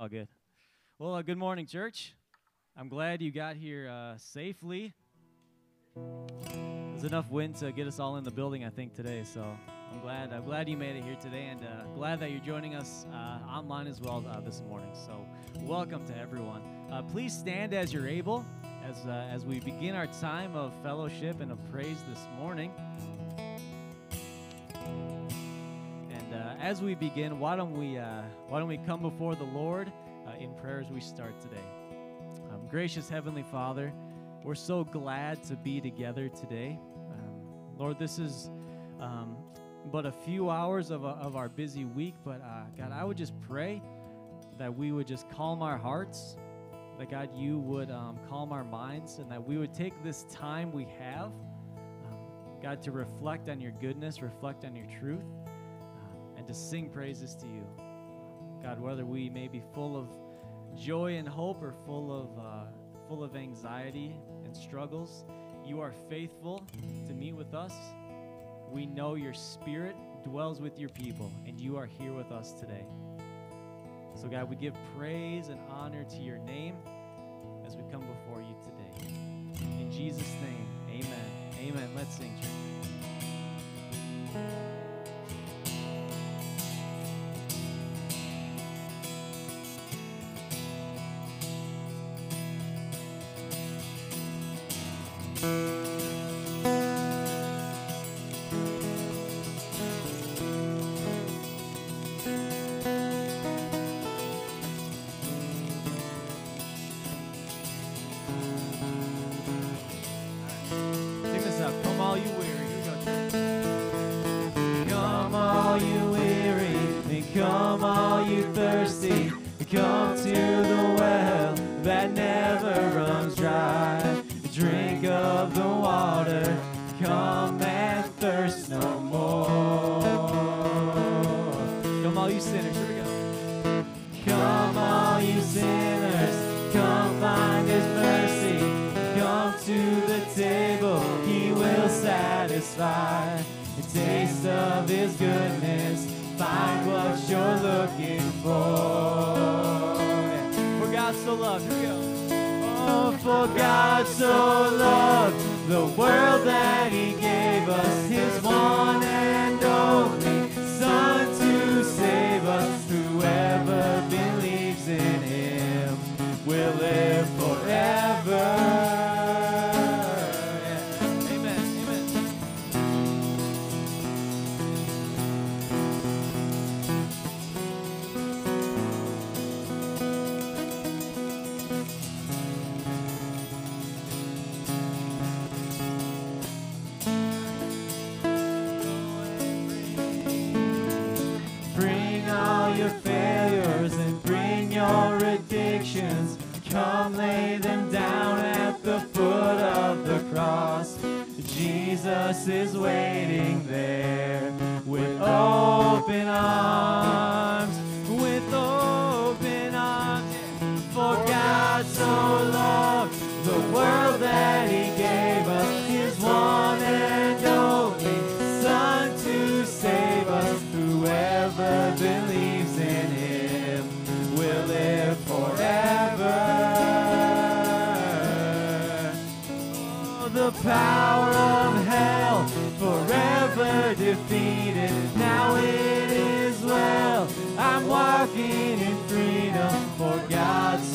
All good. Well, uh, good morning, church. I'm glad you got here uh, safely. There's enough wind to get us all in the building, I think, today. So I'm glad. I'm glad you made it here today, and uh, glad that you're joining us uh, online as well uh, this morning. So welcome to everyone. Uh, please stand as you're able as as we begin our time of fellowship and of praise this morning. As we begin, why don't we why don't we come before the Lord in prayer as we start today? Um, gracious Heavenly Father, we're so glad to be together today. Um, Lord, this is um, but a few hours of, a, of our busy week, but uh, God, I would just pray that we would just calm our hearts, that God, you would um, calm our minds, and that we would take this time we have, um, God, to reflect on your goodness, reflect on your truth, uh, to sing praises to you. God, whether we may be full of joy and hope or full of, uh, full of anxiety and struggles, you are faithful to meet with us. We know your spirit dwells with your people, and you are here with us today. So, God, we give praise and honor to your name as we come before you today. In Jesus' name, amen. Amen. Let's sing, church. Looking for. For God so loved, here we go. Oh, for God so loved the world that he gave us his one is waiting there with open arms, with open arms. For God so loved the world that he gave us his one and only Son to save us. Whoever believes in him will live forever. Oh, the power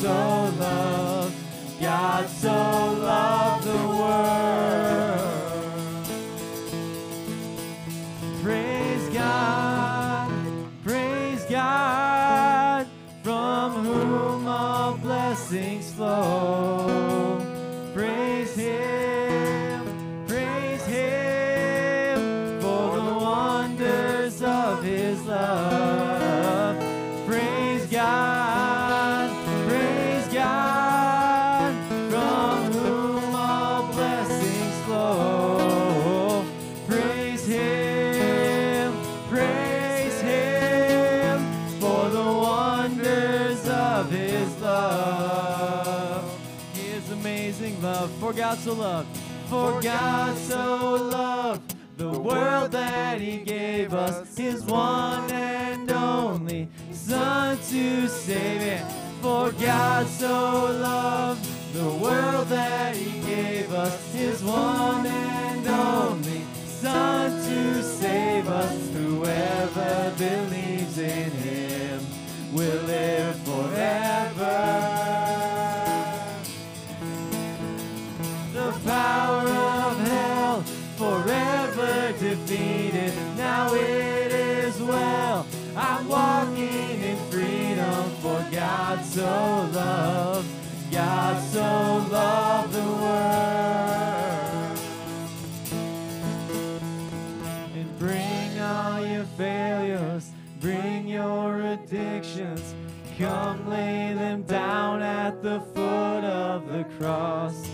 so loved, God so loved the world. Praise God, praise God, from whom all blessings flow. So loved, for God so loved the world that He gave us, His one and only Son to save it. For God so loved the world that he gave us his one and only Son to save us. Whoever believes so loved. God so loved the world. And bring all your failures, bring your addictions. Come lay them down at the foot of the cross.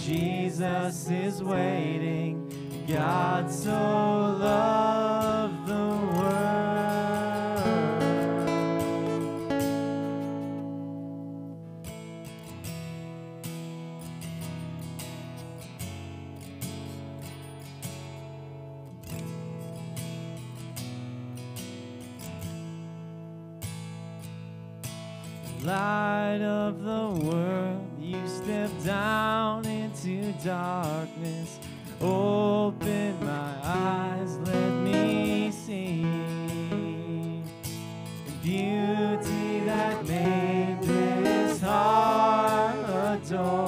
Jesus is waiting. God so loved Light of the world, you step down into darkness. Open my eyes, let me see. The beauty that made this heart adore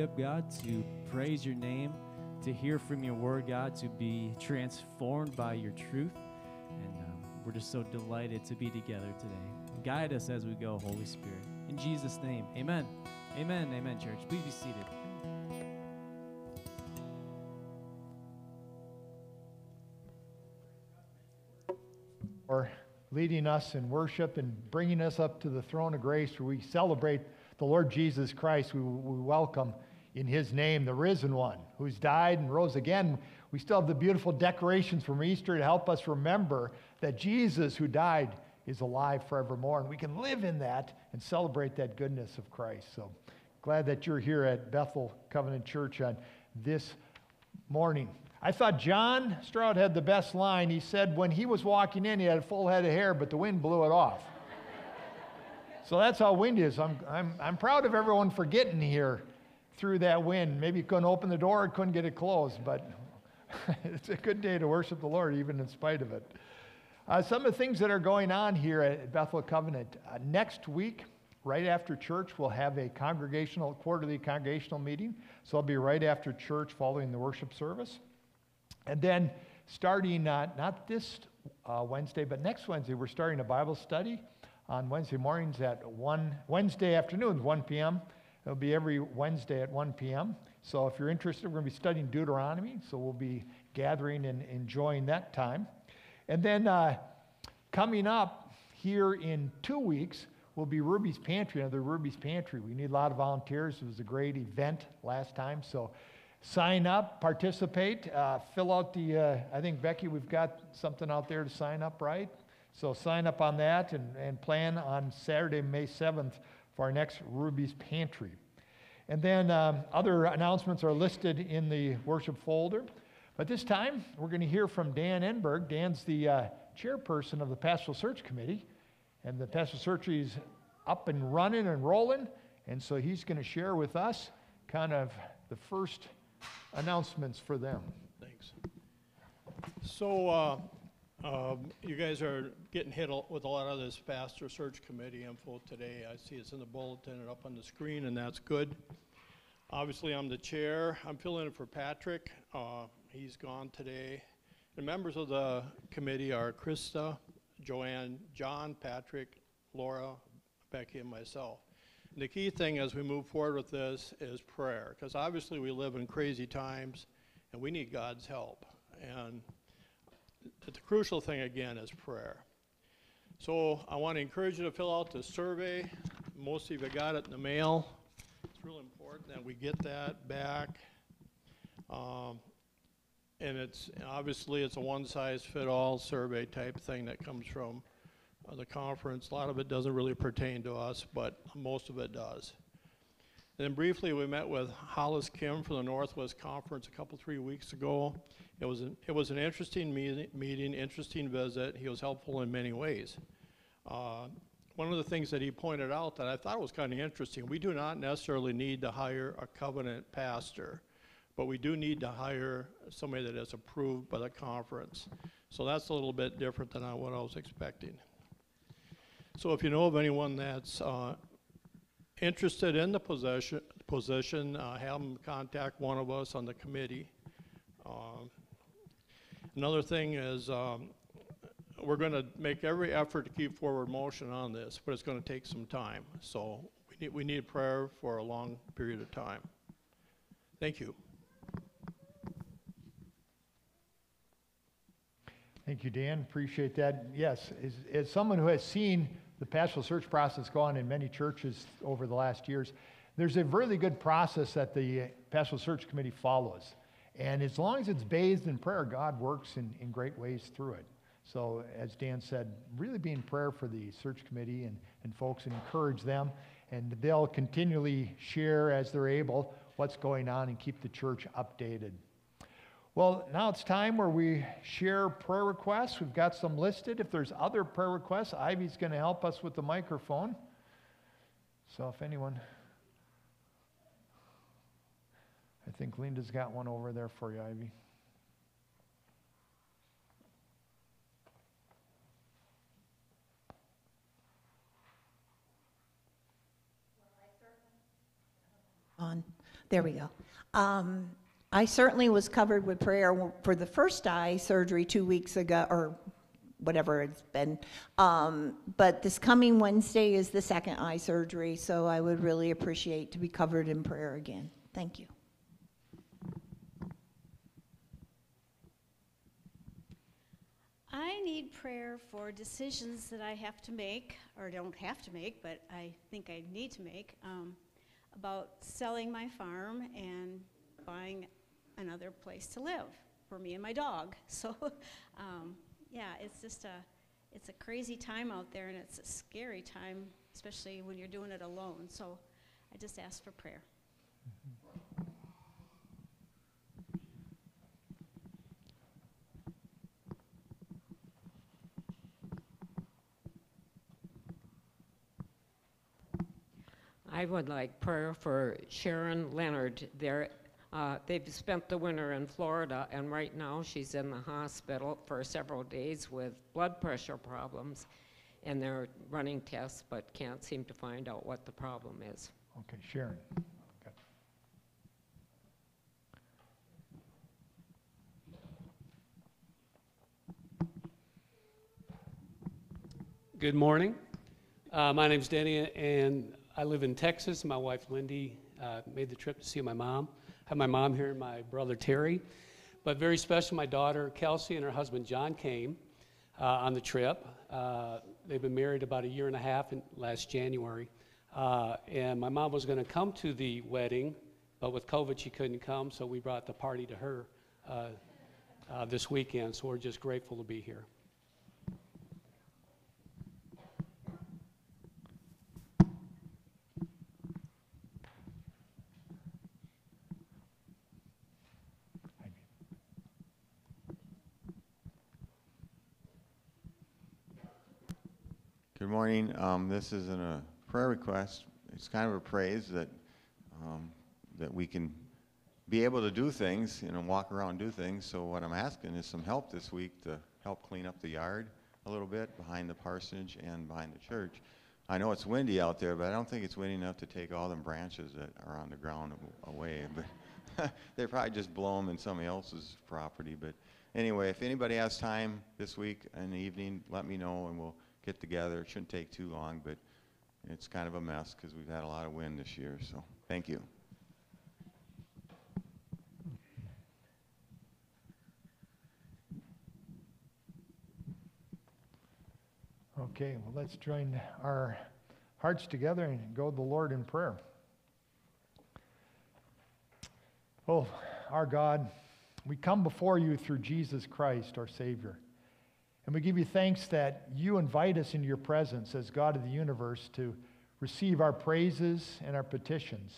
worship, God, to praise your name, to hear from your word, God, to be transformed by your truth. And um, we're just so delighted to be together today. Guide us as we go, Holy Spirit. In Jesus' name, amen. Amen. Amen, church. Please be seated. For leading us in worship and bringing us up to the throne of grace where we celebrate the Lord Jesus Christ. We, we welcome in his name the risen one who's died and rose again. We still have the beautiful decorations from Easter to help us remember that Jesus, who died, is alive forevermore. And we can live in that and celebrate that goodness of Christ. So glad that you're here at Bethel Covenant Church on this morning. I thought John Stroud had the best line. He said when he was walking in, he had a full head of hair, but the wind blew it off. so that's how wind is. I'm, I'm, I'm proud of everyone for getting here through that wind. Maybe you couldn't open the door, couldn't get it closed, but it's a good day to worship the Lord, even in spite of it. Uh, some of the things that are going on here at Bethel Covenant. Uh, next week, right after church, we'll have a congregational, quarterly congregational meeting. So it'll be right after church following the worship service. And then starting, uh, not this uh, Wednesday, but next Wednesday, we're starting a Bible study on Wednesday mornings at 1, Wednesday afternoons, 1 p.m. It'll be every Wednesday at 1 p.m. So if you're interested, we're going to be studying Deuteronomy. So we'll be gathering and enjoying that time. And then uh, coming up here in two weeks will be Ruby's Pantry, another Ruby's Pantry. We need a lot of volunteers. It was a great event last time. So sign up, participate, uh, fill out the, uh, I think, Becky, we've got something out there to sign up, right? So sign up on that and, and plan on Saturday, May 7th for our next Ruby's Pantry. And then um, other announcements are listed in the worship folder. But this time, we're going to hear from Dan Enberg. Dan's the uh, chairperson of the Pastoral Search Committee. And the Pastoral Search is up and running and rolling. And so he's going to share with us kind of the first announcements for them. Thanks. So, uh, um, you guys are getting hit with a lot of this pastor search committee info today. I see it's in the bulletin and up on the screen, and that's good. Obviously, I'm the chair. I'm filling in for Patrick. Uh, he's gone today. The members of the committee are Krista, Joanne, John, Patrick, Laura, Becky, and myself. And the key thing as we move forward with this is prayer, because obviously we live in crazy times and we need God's help. And the crucial thing again is prayer. So I want to encourage you to fill out the survey. Most of you got it in the mail. It's real important that we get that back. Um, and it's obviously it's a one-size-fit-all survey type thing that comes from uh, the conference. A lot of it doesn't really pertain to us, but most of it does. Then briefly, we met with Hollis Kim from the Northwest Conference a couple, three weeks ago. It was an, it was an interesting meeting, meeting, interesting visit. He was helpful in many ways. Uh, one of the things that he pointed out that I thought was kind of interesting, we do not necessarily need to hire a covenant pastor, but we do need to hire somebody that is approved by the conference. So that's a little bit different than what I was expecting. So if you know of anyone that's uh, interested in the position, position uh, have them contact one of us on the committee. Um, another thing is um, we're going to make every effort to keep forward motion on this, but it's going to take some time. So we need, we need prayer for a long period of time. Thank you. Thank you, Dan. Appreciate that. Yes, as, as someone who has seen the pastoral search process go on in many churches over the last years, there's a really good process that the pastoral search committee follows. And as long as it's bathed in prayer, God works in, in great ways through it. So, as Dan said, really be in prayer for the search committee and, and folks and encourage them. And they'll continually share as they're able what's going on and keep the church updated. Well, now it's time where we share prayer requests. We've got some listed. If there's other prayer requests, Ivy's going to help us with the microphone. So if anyone, I think Linda's got one over there for you, Ivy. on. There we go. Um, I certainly was covered with prayer for the first eye surgery two weeks ago, or whatever it's been. Um, but this coming Wednesday is the second eye surgery, so I would really appreciate to be covered in prayer again. Thank you. I need prayer for decisions that I have to make, or don't have to make, but I think I need to make, um, about selling my farm and buying another place to live for me and my dog. So, um, yeah, it's just a, it's a crazy time out there, and it's a scary time, especially when you're doing it alone. So, I just ask for prayer. I would like prayer for Sharon Leonard. They're, uh, they've spent the winter in Florida, and right now she's in the hospital for several days with blood pressure problems. And they're running tests, but can't seem to find out what the problem is. Okay, Sharon. Okay. Good morning. Uh, my name's Denny, and I live in Texas. My wife Lindy uh, made the trip to see my mom. Have my mom here and my brother Terry. But very special, my daughter Kelsey and her husband John came uh, on the trip. Uh, they've been married about a year and a half in, last January. Uh, and my mom was going to come to the wedding, but with COVID she couldn't come, so we brought the party to her uh, this weekend. So we're just grateful to be here. Good morning. Um, this isn't a prayer request. It's kind of a praise that um, that we can be able to do things, you know, walk around and do things. So what I'm asking is some help this week to help clean up the yard a little bit behind the parsonage and behind the church. I know it's windy out there, but I don't think it's windy enough to take all them branches that are on the ground away. But they probably just blow them in somebody else's property. But anyway, if anybody has time this week in the evening, let me know and we'll get together. It shouldn't take too long, but it's kind of a mess because we've had a lot of wind this year. So thank you. Okay, well, let's join our hearts together and go to the Lord in prayer. Oh, our God, we come before you through Jesus Christ, our Savior. And we give you thanks that you invite us into your presence as God of the universe to receive our praises and our petitions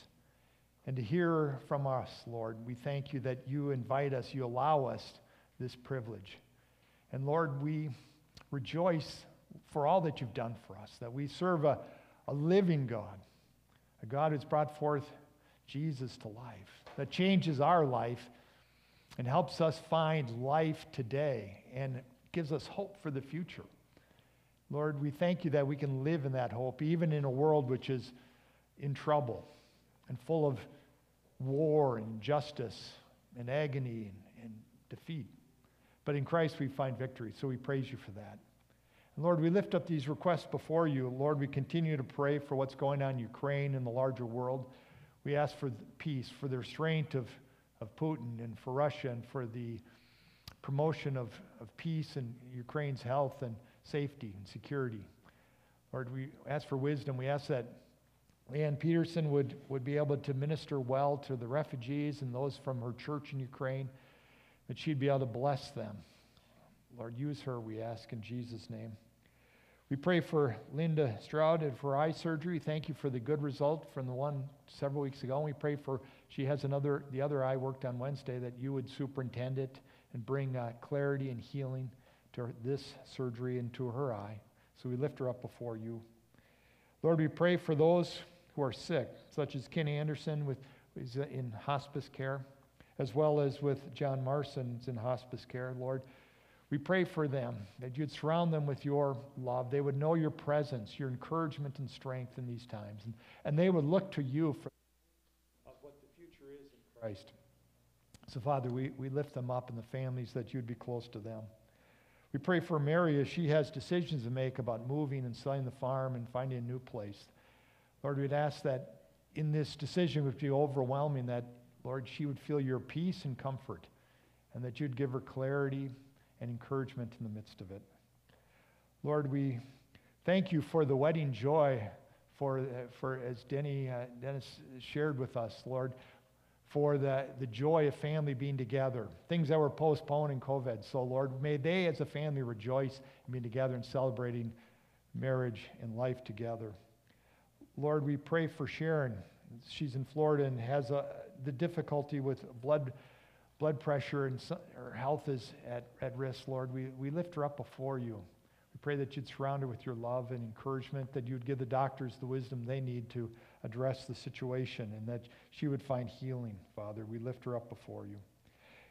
and to hear from us, Lord. We thank you that you invite us, you allow us this privilege. And Lord, we rejoice for all that you've done for us, that we serve a, a living God, a God who's brought forth Jesus to life, that changes our life and helps us find life today and gives us hope for the future. Lord, we thank you that we can live in that hope, even in a world which is in trouble and full of war and injustice and agony and, and defeat. But in Christ we find victory, so we praise you for that. And Lord, we lift up these requests before you. Lord, we continue to pray for what's going on in Ukraine and the larger world. We ask for peace, for the restraint of, of Putin and for Russia and for the promotion of, of peace and Ukraine's health and safety and security. Lord, we ask for wisdom. We ask that Ann Peterson would, would be able to minister well to the refugees and those from her church in Ukraine, that she'd be able to bless them. Lord, use her, we ask, in Jesus' name. We pray for Linda Stroud and for eye surgery. Thank you for the good result from the one several weeks ago. And we pray for, she has another, the other eye worked on Wednesday, that you would superintend it and bring uh, clarity and healing to this surgery and to her eye. So we lift her up before you. Lord, we pray for those who are sick, such as Ken Anderson with is in hospice care, as well as with John Marson's in hospice care. Lord, we pray for them that you'd surround them with your love. They would know your presence, your encouragement and strength in these times, and, and they would look to you for of what the future is in Christ. So, Father, we, we lift them up and the families that you'd be close to them. We pray for Mary as she has decisions to make about moving and selling the farm and finding a new place. Lord, we'd ask that in this decision would be overwhelming, that, Lord, she would feel your peace and comfort, and that you'd give her clarity and encouragement in the midst of it. Lord, we thank you for the wedding joy, for, for as Denny, uh, Dennis shared with us, Lord, for the, the joy of family being together, things that were postponed in COVID. So, Lord, may they as a family rejoice in being together and celebrating marriage and life together. Lord, we pray for Sharon. She's in Florida and has a, the difficulty with blood, blood pressure, and so, her health is at, at risk, Lord. We, we lift her up before you. We pray that you'd surround her with your love and encouragement, that you'd give the doctors the wisdom they need to address the situation, and that she would find healing, Father. We lift her up before you.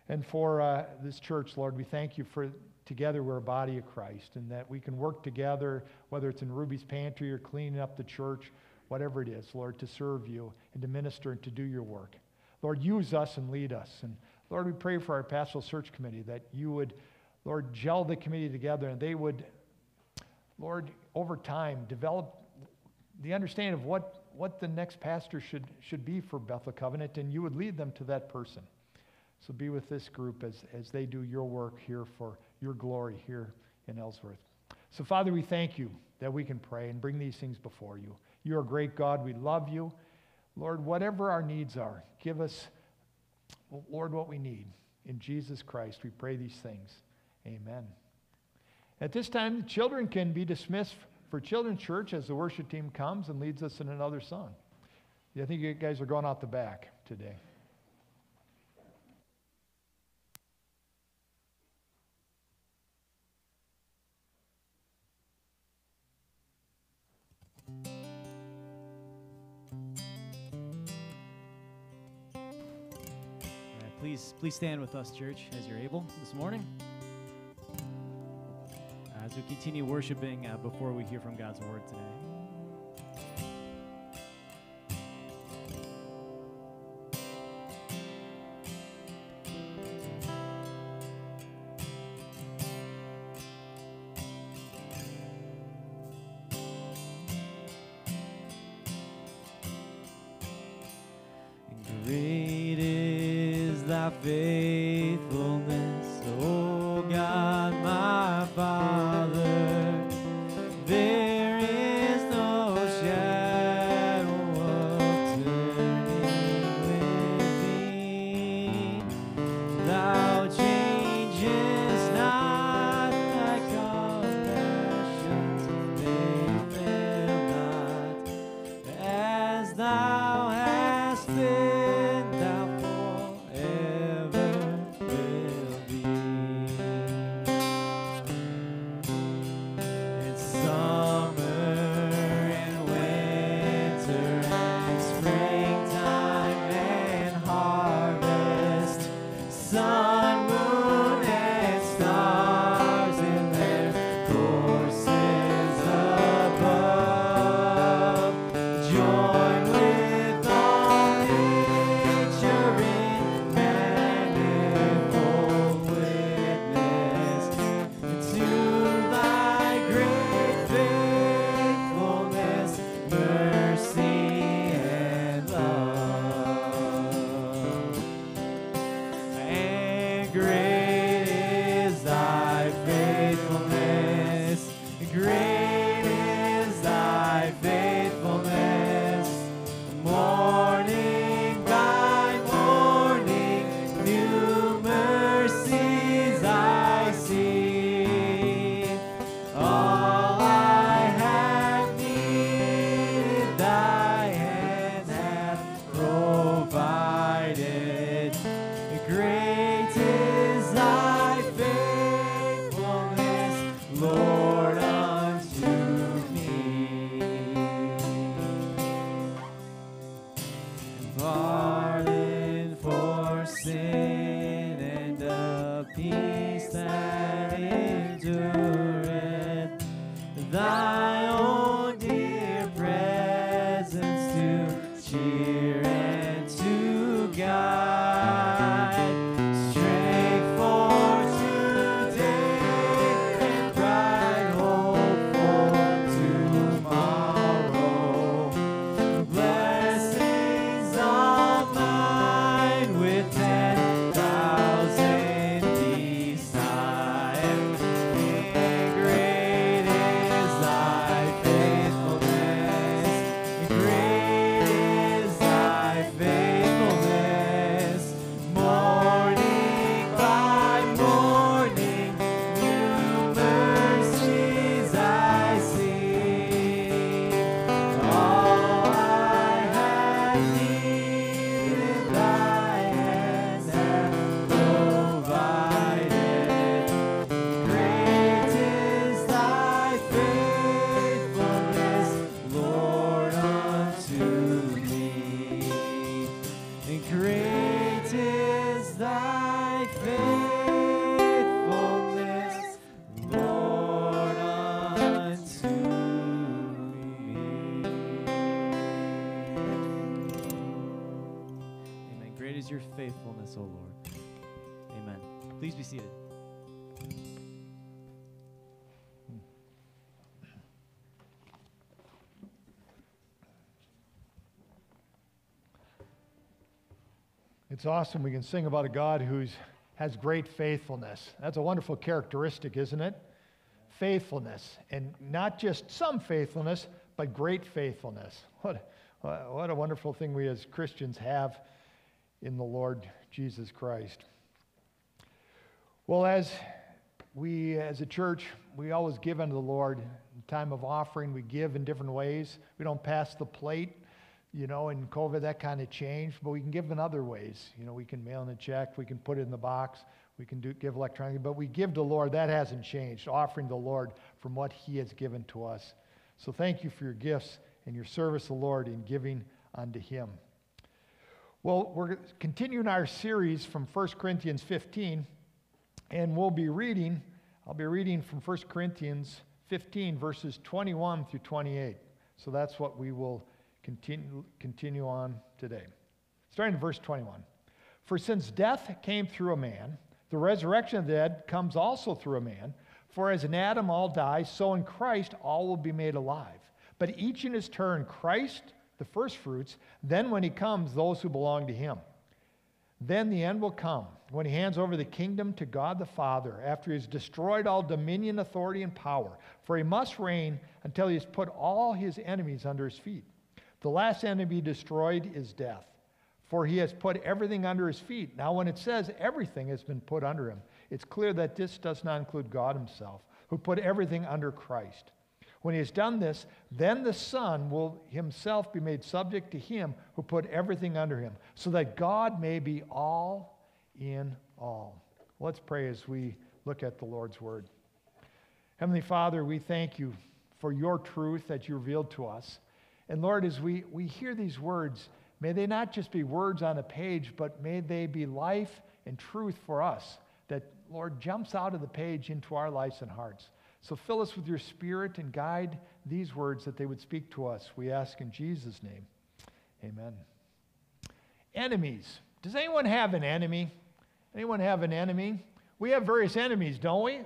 And for uh, this church, Lord, we thank you for together we're a body of Christ, and that we can work together, whether it's in Ruby's pantry or cleaning up the church, whatever it is, Lord, to serve you and to minister and to do your work. Lord, use us and lead us. And Lord, we pray for our pastoral search committee that you would, Lord, gel the committee together and they would, Lord, over time, develop the understanding of what, what the next pastor should, should be for Bethel Covenant, and you would lead them to that person. So be with this group as, as they do your work here for your glory here in Ellsworth. So, Father, we thank you that we can pray and bring these things before you. You're a great God. We love you. Lord, whatever our needs are, give us, Lord, what we need. In Jesus Christ, we pray these things. Amen. At this time, the children can be dismissed for Children's Church as the worship team comes and leads us in another song. I think you guys are going out the back today. please, please stand with us, church, as you're able this morning. We continue worshiping uh, before we hear from God's word today. Faithfulness, O Lord. Amen. Please be seated. It's awesome. We can sing about a God who has great faithfulness. That's a wonderful characteristic, isn't it? Faithfulness. And not just some faithfulness, but great faithfulness. What, what a wonderful thing we as Christians have in the Lord Jesus Christ. Well, as we as a church, we always give unto the Lord. In time of offering, we give in different ways. We don't pass the plate you know, in COVID, that kind of changed, but we can give in other ways. You know, we can mail in a check, we can put it in the box, we can do, give electronically, but we give to the Lord. That hasn't changed, offering the Lord from what He has given to us. So thank you for your gifts and your service, the Lord, in giving unto Him. Well, we're continuing our series from 1 Corinthians 15, and we'll be reading, I'll be reading from 1 Corinthians 15, verses 21 through 28. So that's what we will continue, continue on today. Starting in verse 21. For since death came through a man, the resurrection of the dead comes also through a man. For as in Adam all die, so in Christ all will be made alive. But each in his turn, Christ the firstfruits, then when he comes, those who belong to him. Then the end will come when he hands over the kingdom to God the Father after he has destroyed all dominion, authority, and power. For he must reign until he has put all his enemies under his feet. The last enemy destroyed is death, for he has put everything under his feet. Now, when it says everything has been put under him, it's clear that this does not include God himself, who put everything under Christ. When he has done this, then the Son will himself be made subject to him who put everything under him, so that God may be all in all. Let's pray as we look at the Lord's word. Heavenly Father, we thank you for your truth that you revealed to us. And Lord, as we, we hear these words, may they not just be words on a page, but may they be life and truth for us that, Lord, jumps out of the page into our lives and hearts. So fill us with your spirit and guide these words that they would speak to us. We ask in Jesus' name. Amen. Enemies. Does anyone have an enemy? Anyone have an enemy? We have various enemies, don't we?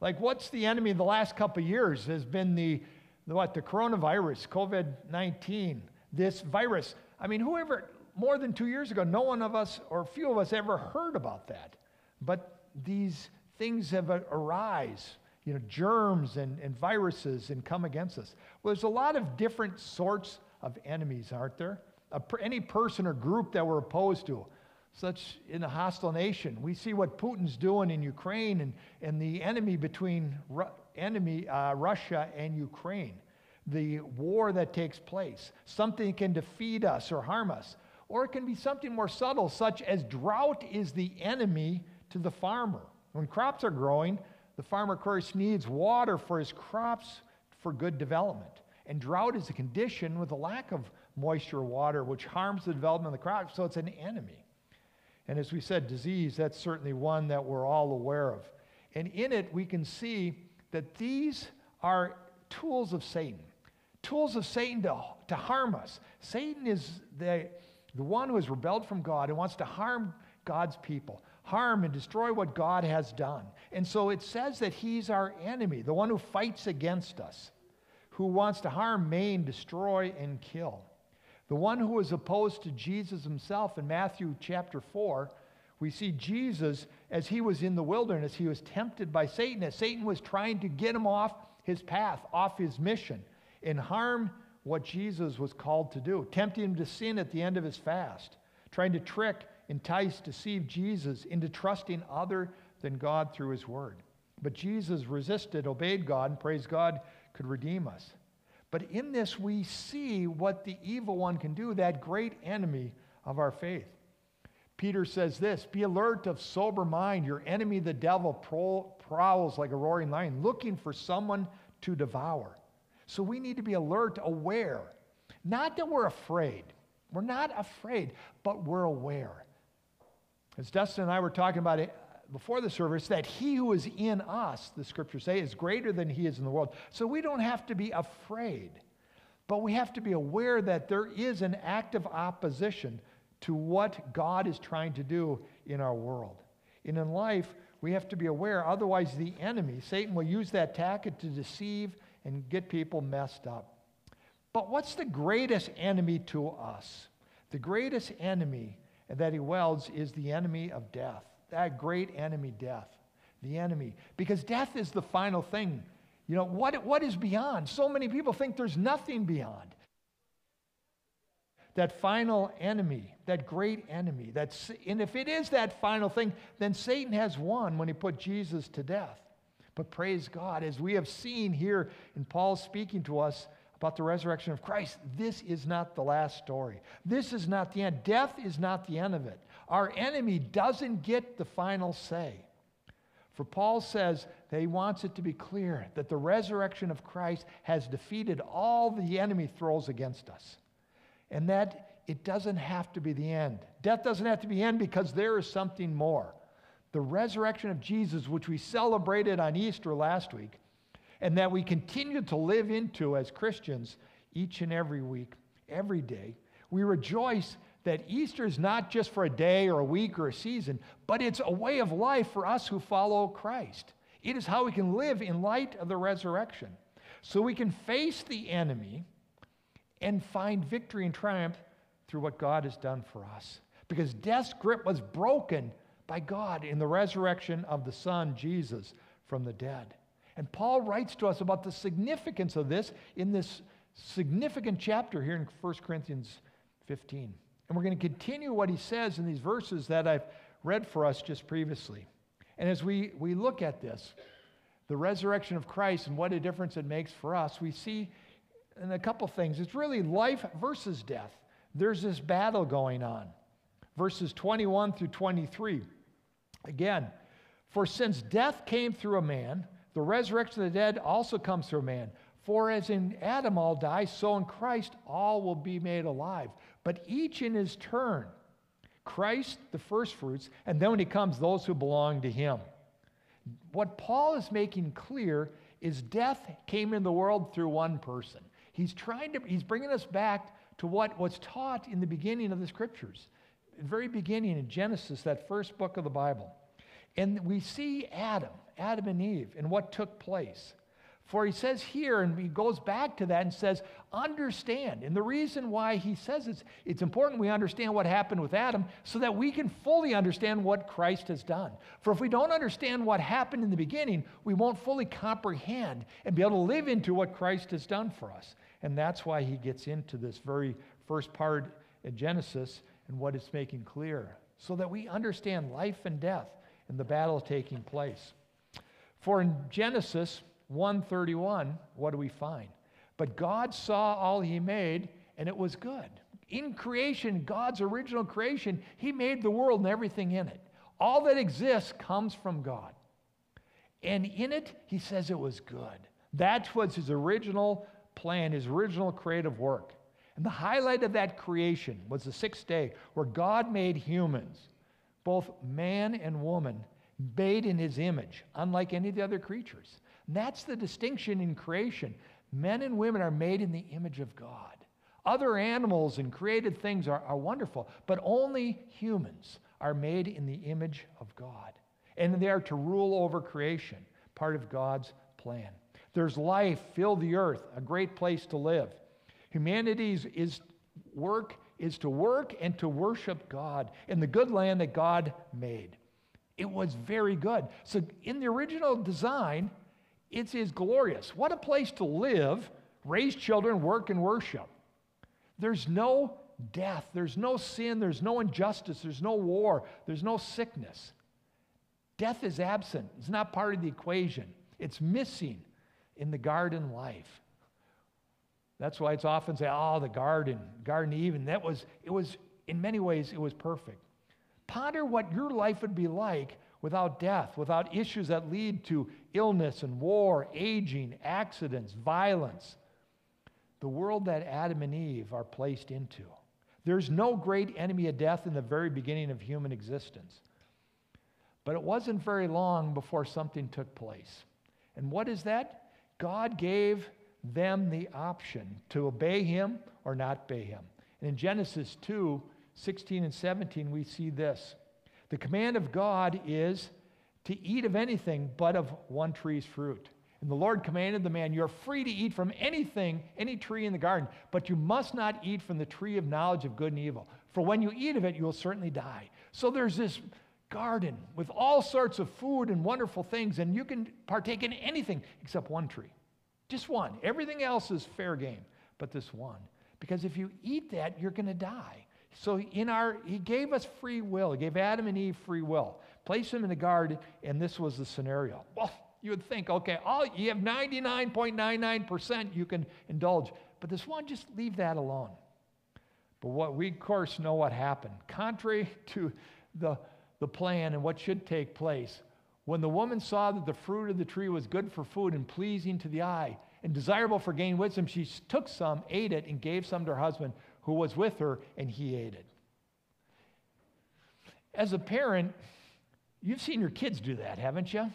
Like, what's the enemy the last couple years has been the what the coronavirus, COVID 19, this virus. I mean, whoever, more than two years ago, no one of us or few of us ever heard about that. But these things have arise, you know, germs and, and viruses and come against us. Well, there's a lot of different sorts of enemies, aren't there? A, any person or group that we're opposed to such in a hostile nation. We see what Putin's doing in Ukraine and, and the enemy between enemy, uh, Russia and Ukraine, the war that takes place. Something can defeat us or harm us. Or it can be something more subtle, such as drought is the enemy to the farmer. When crops are growing, the farmer, of course, needs water for his crops for good development. And drought is a condition with a lack of moisture or water, which harms the development of the crop, so it's an enemy. And as we said, disease, that's certainly one that we're all aware of. And in it, we can see that these are tools of Satan, tools of Satan to, to harm us. Satan is the, the one who has rebelled from God and wants to harm God's people, harm and destroy what God has done. And so it says that he's our enemy, the one who fights against us, who wants to harm, maim, destroy, and kill. The one who was opposed to Jesus himself in Matthew chapter 4 we see Jesus as he was in the wilderness, he was tempted by Satan, as Satan was trying to get him off his path, off his mission, and harm what Jesus was called to do, tempting him to sin at the end of his fast, trying to trick, entice, deceive Jesus into trusting other than God through his word. But Jesus resisted, obeyed God, and praise God, could redeem us. But in this, we see what the evil one can do, that great enemy of our faith. Peter says this Be alert of sober mind. Your enemy, the devil, prowls like a roaring lion, looking for someone to devour. So we need to be alert, aware. Not that we're afraid. We're not afraid, but we're aware. As Dustin and I were talking about it before the service, that he who is in us, the scriptures say, is greater than he is in the world. So we don't have to be afraid, but we have to be aware that there is an active opposition to what God is trying to do in our world. And in life, we have to be aware, otherwise, the enemy, Satan, will use that tactic to deceive and get people messed up. But what's the greatest enemy to us? The greatest enemy that he welds is the enemy of death, that great enemy, death. The enemy. Because death is the final thing. You know, what, what is beyond? So many people think there's nothing beyond that final enemy, that great enemy. That's, and if it is that final thing, then Satan has won when he put Jesus to death. But praise God, as we have seen here in Paul speaking to us about the resurrection of Christ, this is not the last story. This is not the end. Death is not the end of it. Our enemy doesn't get the final say. For Paul says that he wants it to be clear that the resurrection of Christ has defeated all the enemy throws against us and that it doesn't have to be the end. Death doesn't have to be the end because there is something more. The resurrection of Jesus, which we celebrated on Easter last week, and that we continue to live into as Christians each and every week, every day, we rejoice that Easter is not just for a day or a week or a season, but it's a way of life for us who follow Christ. It is how we can live in light of the resurrection. So we can face the enemy and find victory and triumph through what God has done for us. Because death's grip was broken by God in the resurrection of the Son, Jesus, from the dead. And Paul writes to us about the significance of this in this significant chapter here in 1 Corinthians 15. And we're going to continue what he says in these verses that I've read for us just previously. And as we, we look at this, the resurrection of Christ and what a difference it makes for us, we see in a couple things. It's really life versus death. There's this battle going on. Verses 21 through 23. Again, for since death came through a man, the resurrection of the dead also comes through man. For as in Adam all die, so in Christ all will be made alive. But each in his turn. Christ, the firstfruits, and then when he comes, those who belong to him. What Paul is making clear is death came in the world through one person. He's trying to, he's bringing us back to what was taught in the beginning of the scriptures, the very beginning in Genesis, that first book of the Bible. And we see Adam, Adam and Eve, and what took place. For he says here, and he goes back to that and says, understand. And the reason why he says it's, it's important we understand what happened with Adam so that we can fully understand what Christ has done. For if we don't understand what happened in the beginning, we won't fully comprehend and be able to live into what Christ has done for us. And that's why he gets into this very first part in Genesis and what it's making clear so that we understand life and death and the battle taking place. For in Genesis, 131, what do we find? But God saw all he made, and it was good. In creation, God's original creation, he made the world and everything in it. All that exists comes from God. And in it, he says it was good. That was his original plan, his original creative work. And the highlight of that creation was the sixth day, where God made humans, both man and woman, made in his image, unlike any of the other creatures. And that's the distinction in creation. Men and women are made in the image of God. Other animals and created things are, are wonderful, but only humans are made in the image of God. And they are to rule over creation, part of God's plan. There's life, fill the earth, a great place to live. Humanity's is work is to work and to worship God in the good land that God made. It was very good. So in the original design, it is glorious. What a place to live, raise children, work, and worship. There's no death, there's no sin, there's no injustice, there's no war, there's no sickness. Death is absent, it's not part of the equation, it's missing in the garden life. That's why it's often said, oh, the garden, Garden Eden. That was, it was, in many ways, it was perfect. Ponder what your life would be like without death, without issues that lead to illness and war, aging, accidents, violence. The world that Adam and Eve are placed into. There's no great enemy of death in the very beginning of human existence. But it wasn't very long before something took place. And what is that? God gave them the option to obey him or not obey him. And in Genesis 2 16 and 17, we see this. The command of God is to eat of anything but of one tree's fruit. And the Lord commanded the man, You're free to eat from anything, any tree in the garden, but you must not eat from the tree of knowledge of good and evil. For when you eat of it, you will certainly die. So there's this garden with all sorts of food and wonderful things, and you can partake in anything except one tree. Just one. Everything else is fair game, but this one. Because if you eat that, you're going to die. So in our, he gave us free will. He gave Adam and Eve free will. Placed them in the garden, and this was the scenario. Well, you would think, okay, all you have 99.99% you can indulge, but this one, just leave that alone. But what we, of course, know what happened. Contrary to the, the plan and what should take place, when the woman saw that the fruit of the tree was good for food and pleasing to the eye and desirable for gaining wisdom, she took some, ate it, and gave some to her husband who was with her, and he ate it. As a parent, you've seen your kids do that, haven't you?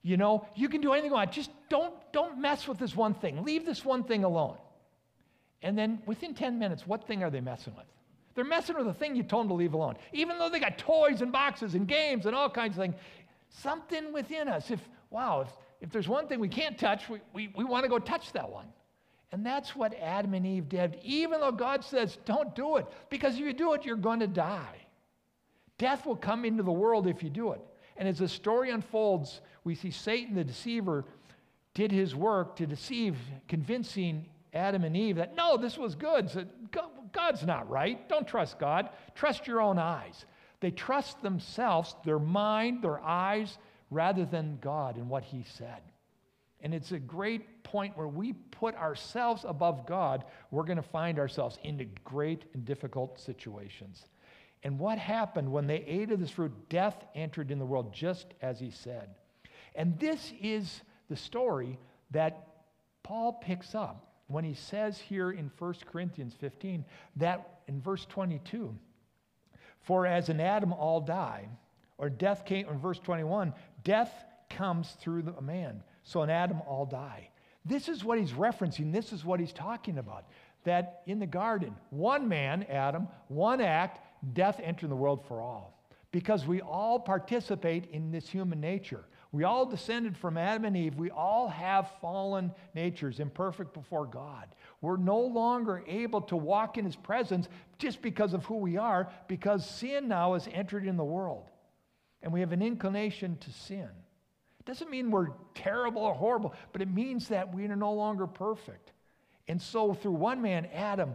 You know, you can do anything you want. Just don't, don't mess with this one thing. Leave this one thing alone. And then within 10 minutes, what thing are they messing with? They're messing with the thing you told them to leave alone. Even though they got toys and boxes and games and all kinds of things, something within us, if, wow, if, if there's one thing we can't touch, we, we, we want to go touch that one. And that's what Adam and Eve did, even though God says, don't do it, because if you do it, you're going to die. Death will come into the world if you do it. And as the story unfolds, we see Satan, the deceiver, did his work to deceive, convincing Adam and Eve that no, this was good. So God's not right. Don't trust God. Trust your own eyes. They trust themselves, their mind, their eyes, rather than God and what He said. And it's a great point where we put ourselves above God, we're going to find ourselves into great and difficult situations. And what happened when they ate of this fruit? Death entered in the world, just as he said. And this is the story that Paul picks up when he says here in 1 Corinthians 15 that in verse 22, for as in Adam all die, or death came, in verse 21, death comes through the man. So in Adam all die. This is what he's referencing. This is what he's talking about. That in the garden, one man, Adam, one act, death entered the world for all. Because we all participate in this human nature. We all descended from Adam and Eve. We all have fallen natures, imperfect before God. We're no longer able to walk in His presence just because of who we are, because sin now has entered in the world. And we have an inclination to sin. It doesn't mean we're terrible or horrible, but it means that we are no longer perfect. And so, through one man, Adam,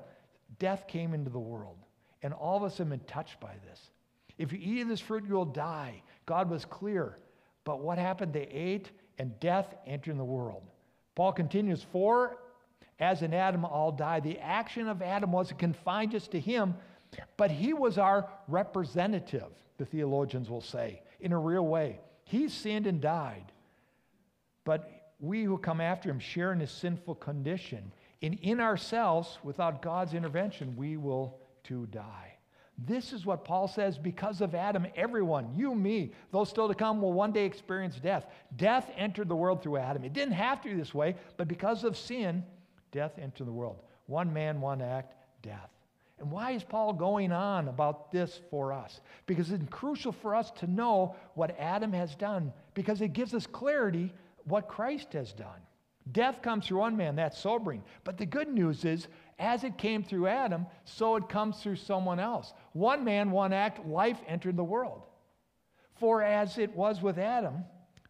death came into the world. And all of us have been touched by this. If you eat of this fruit, you will die. God was clear. But what happened? They ate, and death entered the world. Paul continues, For as in Adam all die, the action of Adam wasn't confined just to him, but he was our representative, the theologians will say, in a real way. He sinned and died. But we who come after him share in his sinful condition. And in ourselves, without God's intervention, we will to die. This is what Paul says because of Adam, everyone, you, me, those still to come, will one day experience death. Death entered the world through Adam. It didn't have to be this way, but because of sin, death entered the world. One man, one act, death. And why is Paul going on about this for us? Because it's crucial for us to know what Adam has done, because it gives us clarity what Christ has done. Death comes through one man, that's sobering. But the good news is as it came through Adam, so it comes through someone else. One man, one act, life entered the world. For as it was with Adam,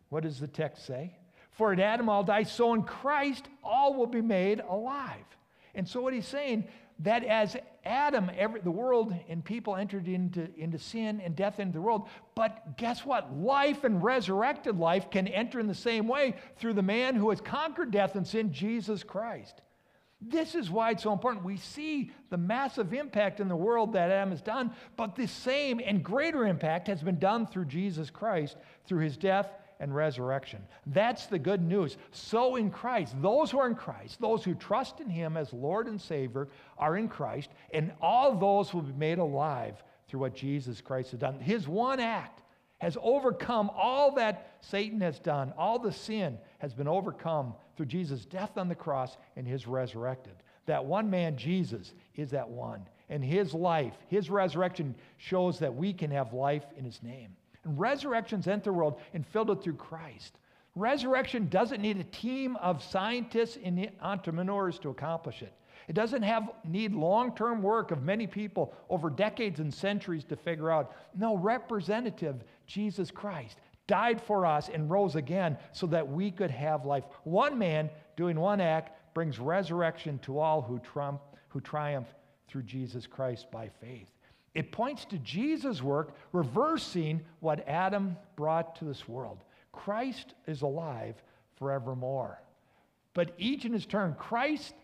what does the text say? For in Adam all die, so in Christ all will be made alive. And so what he's saying, that as Adam, every, the world and people entered into, into sin and death into the world, but guess what? Life and resurrected life can enter in the same way through the man who has conquered death and sin, Jesus Christ. This is why it's so important. We see the massive impact in the world that Adam has done, but the same and greater impact has been done through Jesus Christ, through his death and resurrection. That's the good news. So in Christ, those who are in Christ, those who trust in him as Lord and Savior, are in Christ, and all those will be made alive through what Jesus Christ has done. His one act has overcome all that Satan has done, all the sin has been overcome through Jesus' death on the cross and his resurrected. That one man, Jesus, is that one. And his life, his resurrection, shows that we can have life in his name. And resurrections entered the world and filled it through Christ. Resurrection doesn't need a team of scientists and entrepreneurs to accomplish it. It doesn't have need long-term work of many people over decades and centuries to figure out. No, representative Jesus Christ died for us and rose again so that we could have life. One man doing one act brings resurrection to all who, trump, who triumph through Jesus Christ by faith. It points to Jesus' work reversing what Adam brought to this world. Christ is alive forevermore. But each in his turn, Christ,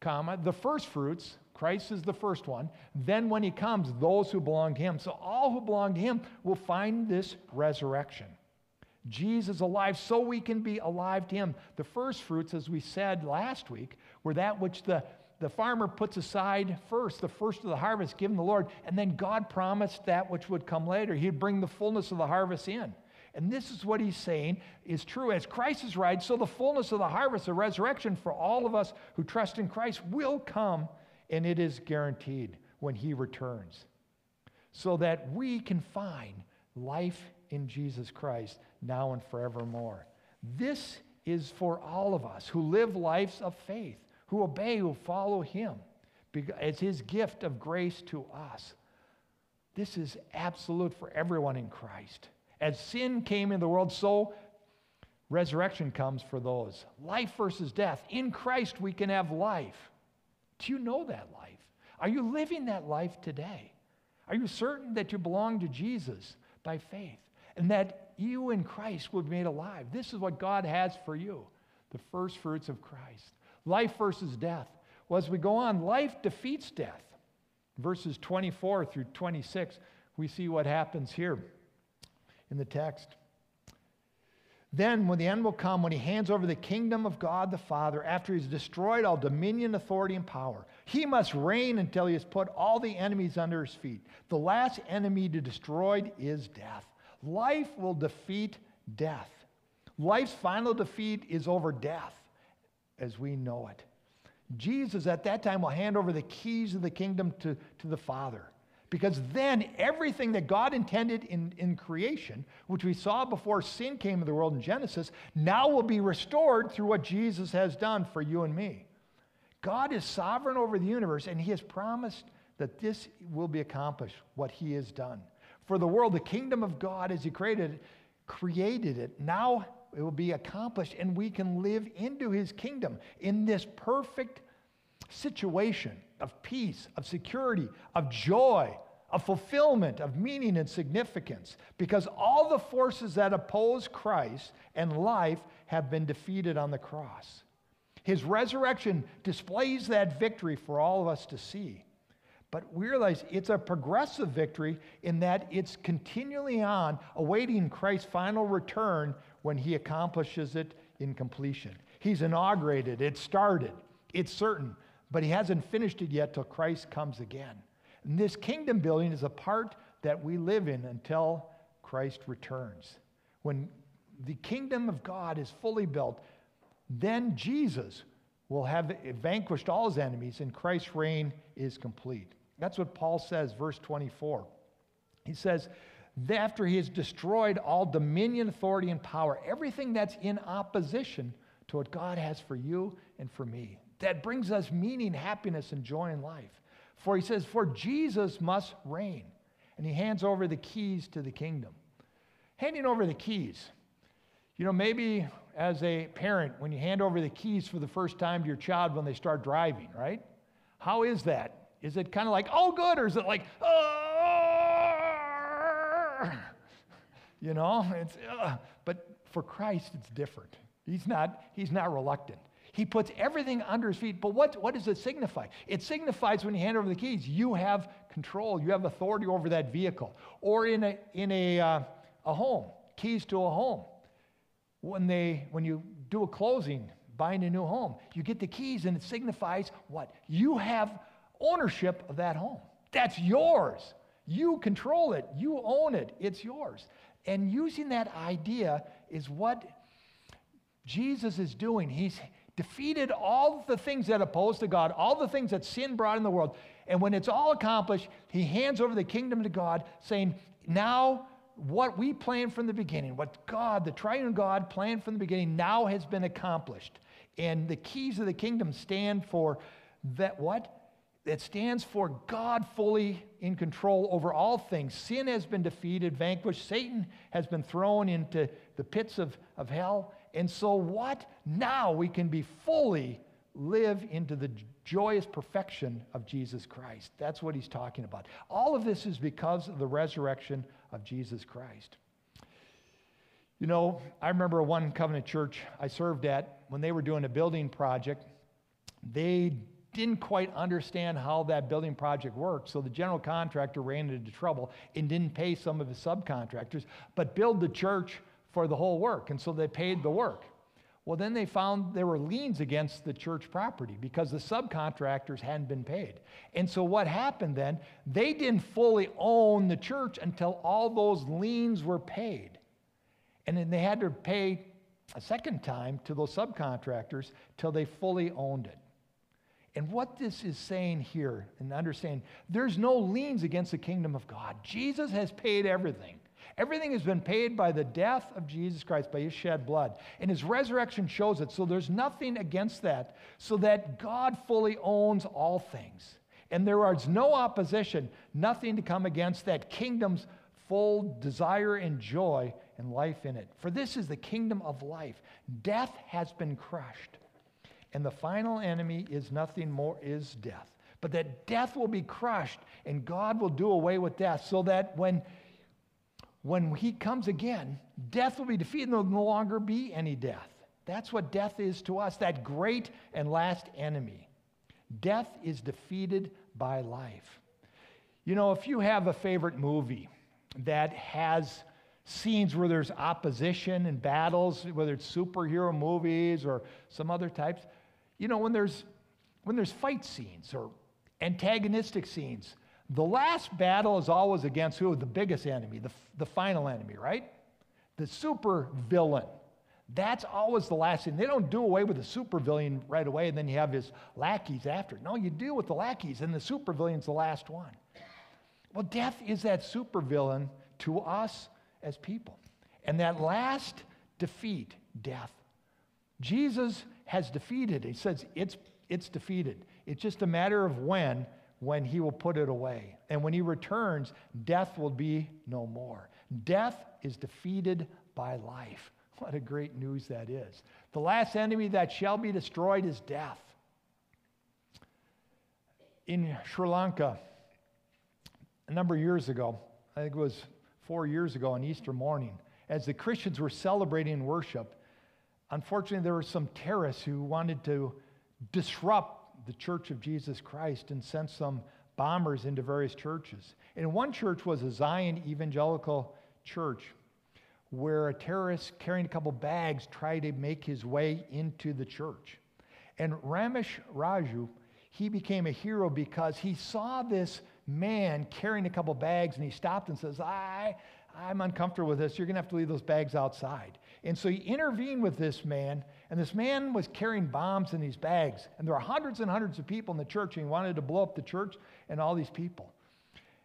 comma, the first fruits, Christ is the first one. Then when he comes, those who belong to him. So all who belong to him will find this resurrection. Jesus alive so we can be alive to him. The first fruits, as we said last week, were that which the, the farmer puts aside first, the first of the harvest given the Lord, and then God promised that which would come later. He'd bring the fullness of the harvest in. And this is what he's saying is true. As Christ is right, so the fullness of the harvest, the resurrection for all of us who trust in Christ will come, and it is guaranteed when he returns. So that we can find life in Jesus Christ now and forevermore. This is for all of us who live lives of faith, who obey, who follow him It's his gift of grace to us. This is absolute for everyone in Christ. As sin came in the world, so resurrection comes for those. Life versus death. In Christ, we can have life. Do you know that life? Are you living that life today? Are you certain that you belong to Jesus by faith and that you in Christ will be made alive? This is what God has for you the first fruits of Christ. Life versus death. Well, as we go on, life defeats death. Verses 24 through 26, we see what happens here in the text. Then, when the end will come, when he hands over the kingdom of God the Father, after he's destroyed all dominion, authority, and power, he must reign until he has put all the enemies under his feet. The last enemy to destroy is death. Life will defeat death. Life's final defeat is over death as we know it. Jesus at that time will hand over the keys of the kingdom to, to the Father. Because then everything that God intended in, in creation, which we saw before sin came into the world in Genesis, now will be restored through what Jesus has done for you and me. God is sovereign over the universe, and He has promised that this will be accomplished, what He has done. For the world, the kingdom of God, as He created created it. Now it will be accomplished, and we can live into His kingdom in this perfect situation of peace, of security, of joy, of fulfillment, of meaning and significance, because all the forces that oppose Christ and life have been defeated on the cross. His resurrection displays that victory for all of us to see. But we realize it's a progressive victory in that it's continually on, awaiting Christ's final return when he accomplishes it in completion. He's inaugurated, it started, it's certain but he hasn't finished it yet till Christ comes again. And this kingdom building is a part that we live in until Christ returns. When the kingdom of God is fully built, then Jesus will have vanquished all his enemies and Christ's reign is complete. That's what Paul says, verse 24. He says, after he has destroyed all dominion, authority, and power, everything that's in opposition to what God has for you and for me that brings us meaning, happiness, and joy in life. For he says, For Jesus must reign. And he hands over the keys to the kingdom. Handing over the keys. You know, maybe as a parent, when you hand over the keys for the first time to your child when they start driving, right? How is that? Is it kind of like, oh, good, or is it like, oh, you know? It's, uh, but for Christ, it's different. He's not, he's not reluctant. He puts everything under his feet. But what, what does it signify? It signifies when you hand over the keys, you have control, you have authority over that vehicle. Or in a, in a, uh, a home, keys to a home. When, they, when you do a closing, buying a new home, you get the keys and it signifies what? You have ownership of that home. That's yours. You control it, you own it, it's yours. And using that idea is what Jesus is doing. He's, defeated all the things that oppose to God, all the things that sin brought in the world, And when it's all accomplished, he hands over the kingdom to God, saying, Now, what we planned from the beginning, what God, the triune God, planned from the beginning, now has been accomplished. And the keys of the kingdom stand for that what? It stands for God fully in control over all things. Sin has been defeated, vanquished. Satan has been thrown into the pits of, of hell. And so, what? Now we can be fully live into the joyous perfection of Jesus Christ. That's what he's talking about. All of this is because of the resurrection of Jesus Christ. You know, I remember one covenant church I served at when they were doing a building project. They didn't quite understand how that building project worked, so the general contractor ran into trouble and didn't pay some of his subcontractors, but billed the church for the whole work, and so they paid the work. Well, then they found there were liens against the church property because the subcontractors hadn't been paid. And so what happened then? They didn't fully own the church until all those liens were paid. And then they had to pay a second time to those subcontractors till they fully owned it. And what this is saying here, and understand, there's no liens against the kingdom of God. Jesus has paid everything. Everything has been paid by the death of Jesus Christ, by his shed blood. And his resurrection shows it. So there's nothing against that. So that God fully owns all things. And there is no opposition, nothing to come against that kingdom's full desire and joy and life in it. For this is the kingdom of life. Death has been crushed. And the final enemy is nothing more, is death. But that death will be crushed and God will do away with death so that when when he comes again, death will be defeated. And there will no longer be any death. That's what death is to us, that great and last enemy. Death is defeated by life. You know, if you have a favorite movie that has scenes where there's opposition and battles, whether it's superhero movies or some other types, you know, when there's when there's fight scenes or antagonistic scenes, the last battle is always against who? The biggest enemy, the, the final enemy, right? The super villain. That's always the last thing. They don't do away with the super villain right away and then you have his lackeys after. No, you deal with the lackeys and the super villain's the last one. Well, death is that super villain to us as people. And that last defeat, death, Jesus has defeated. He says it's, it's defeated. It's just a matter of when when he will put it away. And when he returns, death will be no more. Death is defeated by life. What a great news that is. The last enemy that shall be destroyed is death. In Sri Lanka, a number of years ago, I think it was four years ago on Easter morning, as the Christians were celebrating worship, unfortunately, there were some terrorists who wanted to disrupt the Church of Jesus Christ and sent some bombers into various churches. And one church was a Zion evangelical church where a terrorist carrying a couple bags tried to make his way into the church. And Ramesh Raju, he became a hero because he saw this man carrying a couple bags and he stopped and says, I, I'm uncomfortable with this. You're going to have to leave those bags outside. And so he intervened with this man, and this man was carrying bombs in these bags. And there were hundreds and hundreds of people in the church, and he wanted to blow up the church and all these people.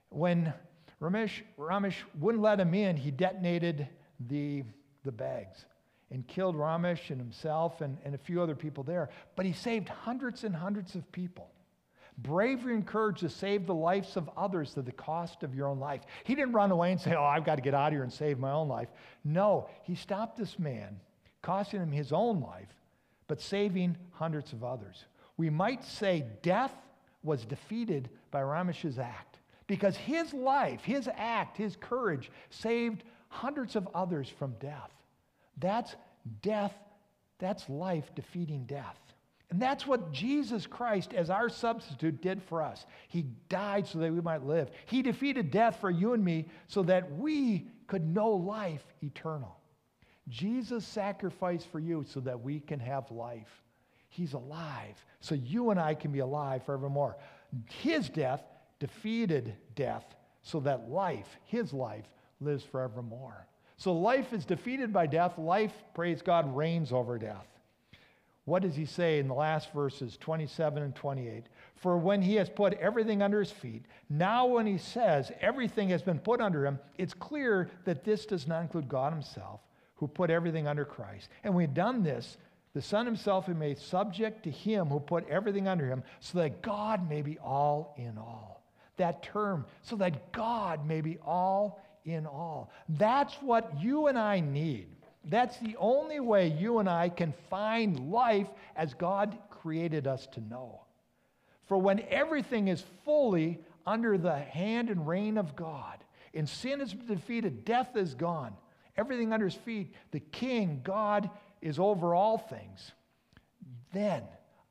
When Ramesh, Ramesh wouldn't let him in, he detonated the, the bags and killed Ramesh and himself and, and a few other people there. But he saved hundreds and hundreds of people. Bravery and courage to save the lives of others to the cost of your own life. He didn't run away and say, Oh, I've got to get out of here and save my own life. No, he stopped this man, costing him his own life, but saving hundreds of others. We might say death was defeated by Ramesh's act because his life, his act, his courage saved hundreds of others from death. That's death, that's life defeating death. And that's what Jesus Christ, as our substitute, did for us. He died so that we might live. He defeated death for you and me so that we could know life eternal. Jesus sacrificed for you so that we can have life. He's alive, so you and I can be alive forevermore. His death defeated death so that life, his life, lives forevermore. So life is defeated by death. Life, praise God, reigns over death. What does he say in the last verses 27 and 28? For when he has put everything under his feet, now when he says everything has been put under him, it's clear that this does not include God himself, who put everything under Christ. And we've done this, the Son himself he made subject to him who put everything under him, so that God may be all in all. That term, so that God may be all in all. That's what you and I need. That's the only way you and I can find life as God created us to know. For when everything is fully under the hand and reign of God, and sin is defeated, death is gone, everything under his feet, the king, God, is over all things, then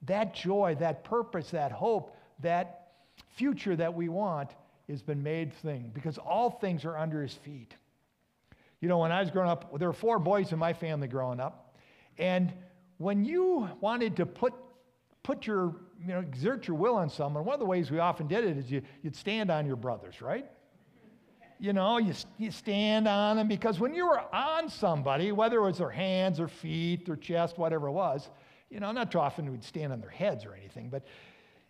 that joy, that purpose, that hope, that future that we want has been made thing because all things are under his feet. You know, when I was growing up, there were four boys in my family growing up, and when you wanted to put put your, you know, exert your will on someone, one of the ways we often did it is you, you'd stand on your brothers, right? You know, you, you stand on them because when you were on somebody, whether it was their hands or feet or chest, whatever it was, you know, not too often we'd stand on their heads or anything, but,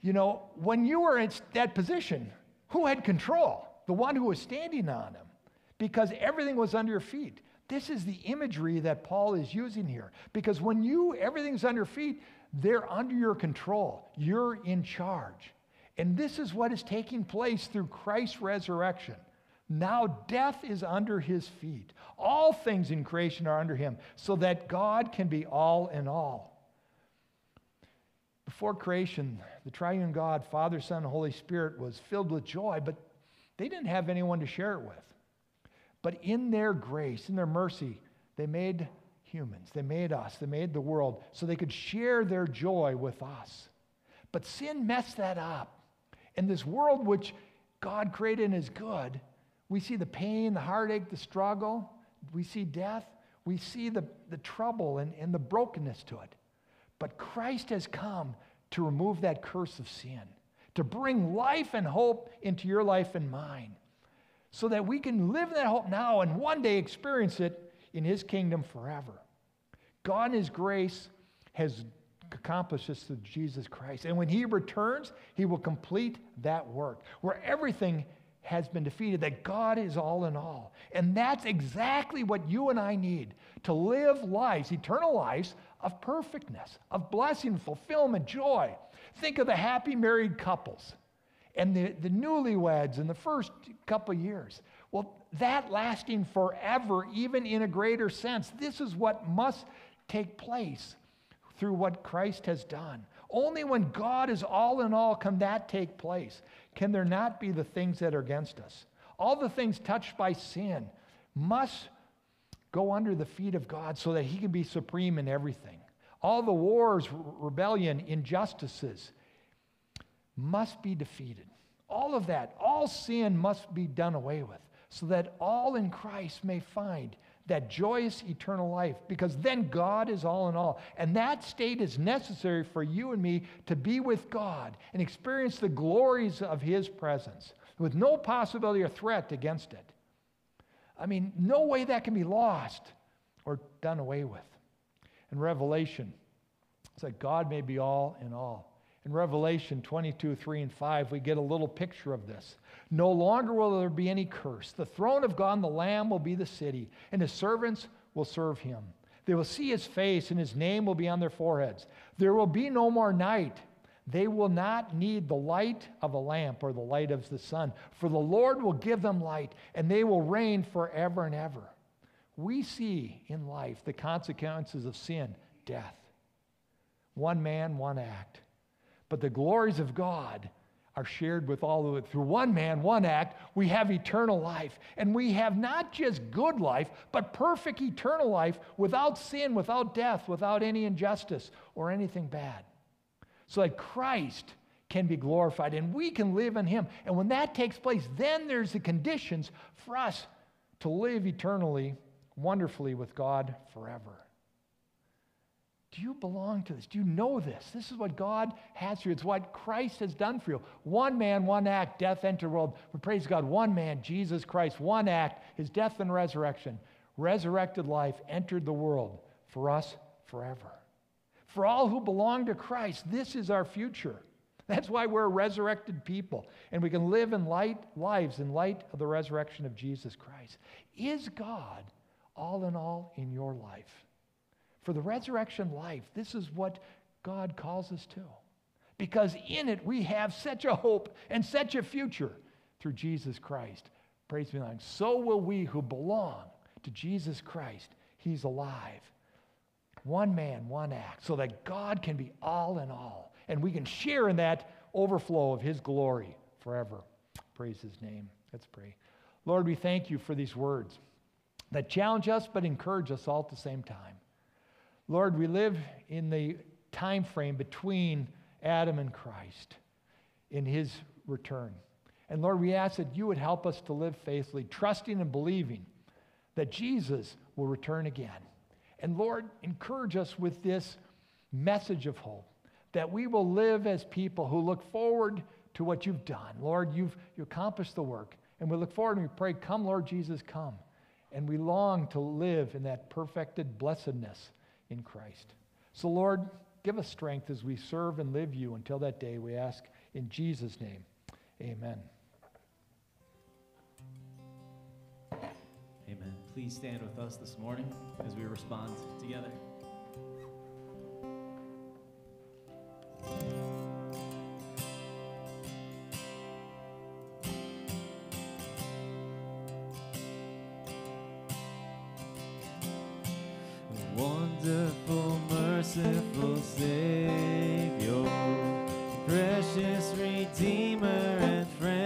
you know, when you were in that position, who had control? The one who was standing on them because everything was under your feet. This is the imagery that Paul is using here. Because when you, everything's under your feet, they're under your control. You're in charge. And this is what is taking place through Christ's resurrection. Now death is under his feet. All things in creation are under him, so that God can be all in all. Before creation, the triune God, Father, Son, and Holy Spirit, was filled with joy, but they didn't have anyone to share it with. But in their grace, in their mercy, they made humans. They made us, they made the world so they could share their joy with us. But sin messed that up. In this world which God created and is good, we see the pain, the heartache, the struggle, we see death, we see the, the trouble and, and the brokenness to it. But Christ has come to remove that curse of sin, to bring life and hope into your life and mine, so that we can live that hope now and one day experience it in His kingdom forever. God in His grace has accomplished this through Jesus Christ. And when He returns, He will complete that work where everything has been defeated, that God is all in all. And that's exactly what you and I need to live lives, eternal lives of perfectness, of blessing, fulfillment, joy. Think of the happy married couples and the, the newlyweds in the first couple years. Well, that lasting forever, even in a greater sense. This is what must take place through what Christ has done. Only when God is all in all can that take place. Can there not be the things that are against us? All the things touched by sin must go under the feet of God so that He can be supreme in everything. All the wars, rebellion, injustices must be defeated. All of that, all sin must be done away with so that all in Christ may find that joyous eternal life, because then God is all in all. And that state is necessary for you and me to be with God and experience the glories of His presence with no possibility or threat against it. I mean, no way that can be lost or done away with. In Revelation, it's like God may be all in all. In Revelation 22, 3 and 5, we get a little picture of this. No longer will there be any curse. The throne of God and the Lamb will be the city, and his servants will serve him. They will see his face, and his name will be on their foreheads. There will be no more night. They will not need the light of a lamp or the light of the sun, for the Lord will give them light, and they will reign forever and ever. We see in life the consequences of sin death. One man, one act. But the glories of God are shared with all of it. Through one man, one act, we have eternal life. And we have not just good life, but perfect eternal life without sin, without death, without any injustice or anything bad. So that Christ can be glorified and we can live in Him. And when that takes place, then there's the conditions for us to live eternally, wonderfully with God forever. Do you belong to this? Do you know this? This is what God has for you. It's what Christ has done for you. One man, one act, death entered world. But praise God, one man, Jesus Christ, one act, his death and resurrection, resurrected life, entered the world for us forever. For all who belong to Christ, this is our future. That's why we're resurrected people, and we can live in light lives in light of the resurrection of Jesus Christ. Is God all in all in your life? For the resurrection life, this is what God calls us to. Because in it we have such a hope and such a future through Jesus Christ. Praise be God. So will we who belong to Jesus Christ. He's alive. One man, one act, so that God can be all in all. And we can share in that overflow of his glory forever. Praise his name. Let's pray. Lord, we thank you for these words that challenge us but encourage us all at the same time. Lord, we live in the time frame between Adam and Christ in his return. And Lord, we ask that you would help us to live faithfully, trusting and believing that Jesus will return again. And Lord, encourage us with this message of hope that we will live as people who look forward to what you've done. Lord, you've you accomplished the work. And we look forward and we pray, Come, Lord Jesus, come. And we long to live in that perfected blessedness in Christ. So, Lord, give us strength as we serve and live you until that day, we ask in Jesus' name. Amen. Amen. Please stand with us this morning as we respond together. Wonderful, merciful Savior, precious Redeemer and friend.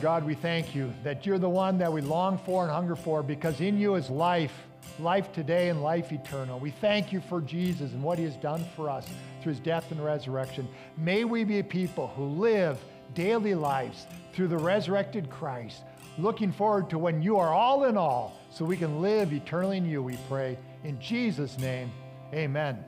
God, we thank you that you're the one that we long for and hunger for because in you is life, life today and life eternal. We thank you for Jesus and what he has done for us through his death and resurrection. May we be a people who live daily lives through the resurrected Christ. Looking forward to when you are all in all, so we can live eternally in you, we pray. In Jesus' name, amen.